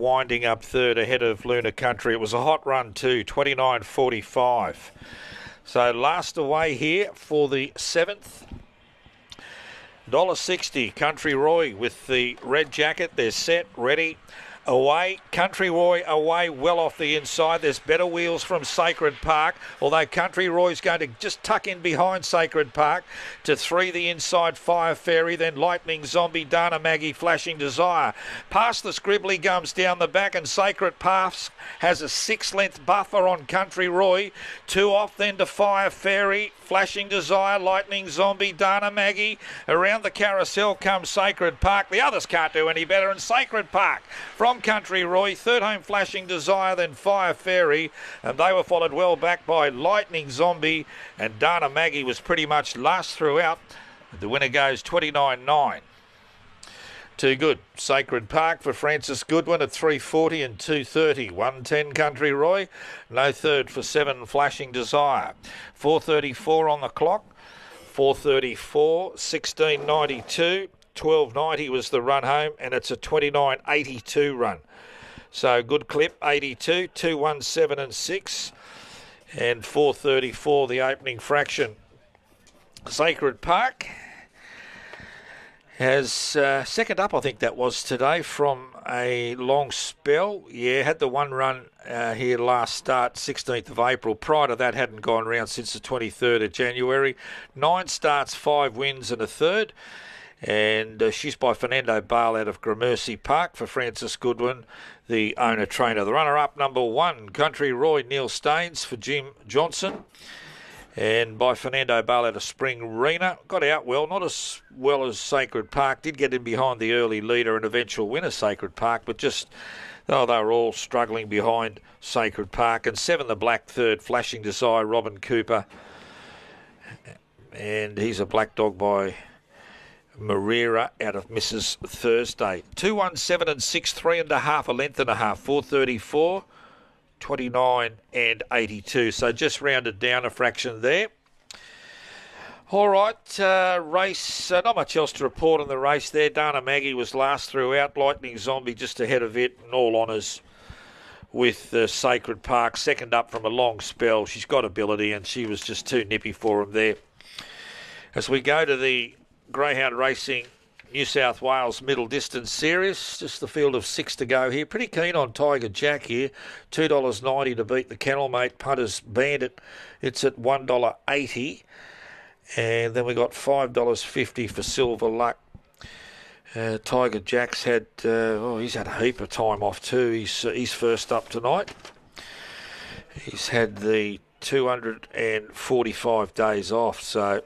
winding up third ahead of Lunar Country. It was a hot run too, 29.45. So last away here for the seventh. $1.60, Country Roy with the red jacket. They're set, ready away. Country Roy away well off the inside. There's better wheels from Sacred Park, although Country Roy's going to just tuck in behind Sacred Park to three the inside Fire Fairy, then Lightning Zombie, Dana Maggie, Flashing Desire. Past the Scribbly Gums down the back, and Sacred Park has a six length buffer on Country Roy. Two off then to Fire Fairy, Flashing Desire, Lightning Zombie, Dana Maggie. Around the carousel comes Sacred Park. The others can't do any better, and Sacred Park from Country Roy, third home Flashing Desire, then Fire Fairy, and they were followed well back by Lightning Zombie, and Dana Maggie was pretty much last throughout. The winner goes 29 9. Too good. Sacred Park for Francis Goodwin at 340 and 230. 110 Country Roy. No third for 7 Flashing Desire. 434 on the clock. 434, 1692. 12.90 was the run home, and it's a 29.82 run. So good clip, 82, 217 and 6, and 434 the opening fraction. Sacred Park has uh, second up, I think that was today, from a long spell. Yeah, had the one run uh, here last start, 16th of April. Prior to that, hadn't gone round since the 23rd of January. Nine starts, five wins, and a third. And uh, she's by Fernando Bale out of Gramercy Park for Francis Goodwin, the owner trainer. The runner up, number one, Country Roy Neil Staines for Jim Johnson. And by Fernando Bale out of Spring Arena. Got out well, not as well as Sacred Park. Did get in behind the early leader and eventual winner, Sacred Park, but just Oh, they were all struggling behind Sacred Park. And seven, the black third, Flashing Desire, Robin Cooper. And he's a black dog by Marira out of Mrs. Thursday. 217 and 6, three and a half, a length and a half, 434, 29 and 82. So just rounded down a fraction there. All right, uh, race, uh, not much else to report on the race there. Dana Maggie was last throughout, Lightning Zombie just ahead of it, and all honours with uh, Sacred Park, second up from a long spell. She's got ability, and she was just too nippy for him there. As we go to the Greyhound Racing New South Wales Middle Distance Series. Just the field of six to go here. Pretty keen on Tiger Jack here. $2.90 to beat the Kennel Mate Punters Bandit. It's at $1.80. And then we got $5.50 for Silver Luck. Uh, Tiger Jack's had, uh, oh, he's had a heap of time off too. He's, uh, he's first up tonight. He's had the 245 days off, so